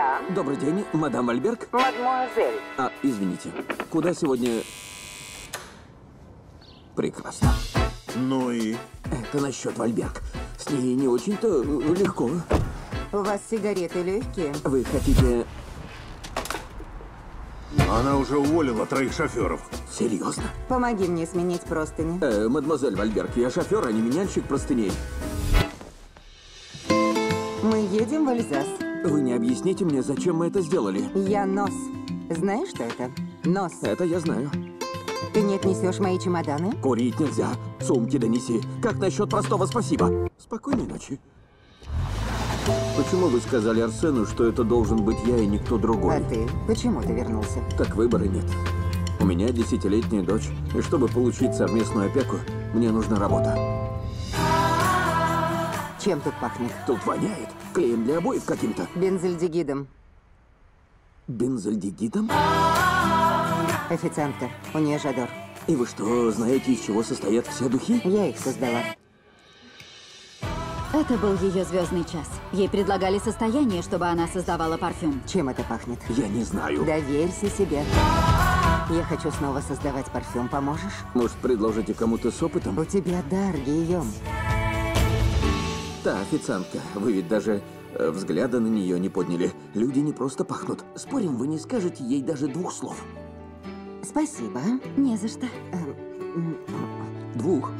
Да, Добрый день, мадам Альберг. мадмуазель. А, извините, куда сегодня... Прекрасно. Ну и... Это насчет Вальберг. С ней не очень-то э, легко. У вас сигареты легкие. Вы хотите... Она уже уволила троих шоферов. Серьезно? Помоги мне сменить простыни. Э, мадемуазель Вальберг, я шофер, а не меняльщик простыней. Мы едем в Альзас. Вы не объясните мне, зачем мы это сделали? Я нос. Знаешь, что это? Нос. Это я знаю. Ты не отнесешь мои чемоданы? Курить нельзя. Сумки донеси. Как насчет простого спасибо? Спокойной ночи. Почему вы сказали Арсену, что это должен быть я и никто другой? А ты? Почему ты вернулся? Так выбора нет. У меня десятилетняя дочь, и чтобы получить совместную опеку, мне нужна работа. Чем тут пахнет? Тут воняет. Клеем для обоев каким-то. Бензальдегидом. Бензальдегидом? Официантка. У нее жадор. И вы что, знаете, из чего состоят все духи? Я их создала. Это был ее звездный час. Ей предлагали состояние, чтобы она создавала парфюм. Чем это пахнет? Я не знаю. Доверься себе. Я хочу снова создавать парфюм. Поможешь? Может, предложите кому-то с опытом? У тебя дар, Гийом. Та официантка. Вы ведь даже э, взгляда на нее не подняли. Люди не просто пахнут. Спорим, вы не скажете ей даже двух слов. Спасибо. Не за что. Двух.